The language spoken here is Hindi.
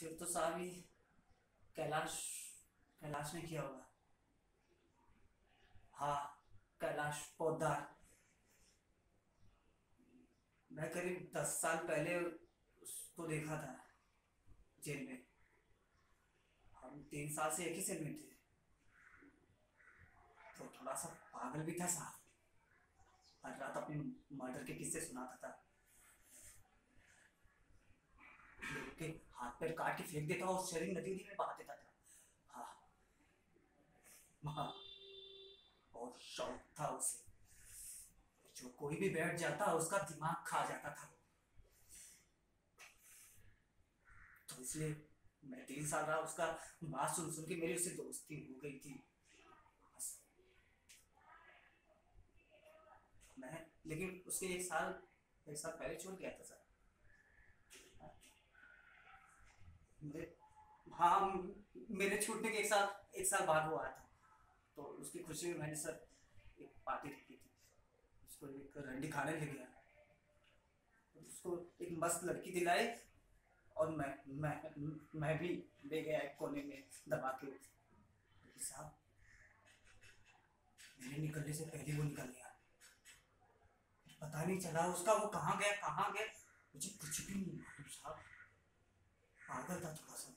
फिर तो साहब ये कैलाश कैलाश ने किया होगा। हाँ कैलाश पोदार मैं करीब दस साल पहले उसको देखा था, जेल में। हम तीन साल से एक ही सेल में थे। तो थोड़ा सा पागल भी था साहब। हर रात अपने मर्डर के किस्से सुनाता था। पैर काट के फेंक देता और शरीर नदी नदी में बहा देता था हाँ। बहुत शौक था उसे। जो कोई भी बैठ जाता, उसका दिमाग खा जाता था। तो इसलिए मैं तीन साल रहा, उसका बात सुन सुन के मेरी उससे दोस्ती हो गई थी। मैं, लेकिन उसके एक साल एक साल पहले छोड़ गया था सर मेरे हाँ मेरे छूटने के एक साल एक साल बाद वो आया था। तो उसकी खुशी में मैंने सर एक पार्टी रखी थी। उसको एक रंडी खाने ले गया। उसको एक मस्त लड़की दिलाई और मैं मैं मैं भी ले गया एक कोने में दबा के। साहब मेरे निकलने से पहले वो निकल गया। पता नहीं चला उसका, वो कहाँ गया कहाँ गया? मुझे कुछ भी नहीं मालूम, साहब। पागल था थोड़ा सा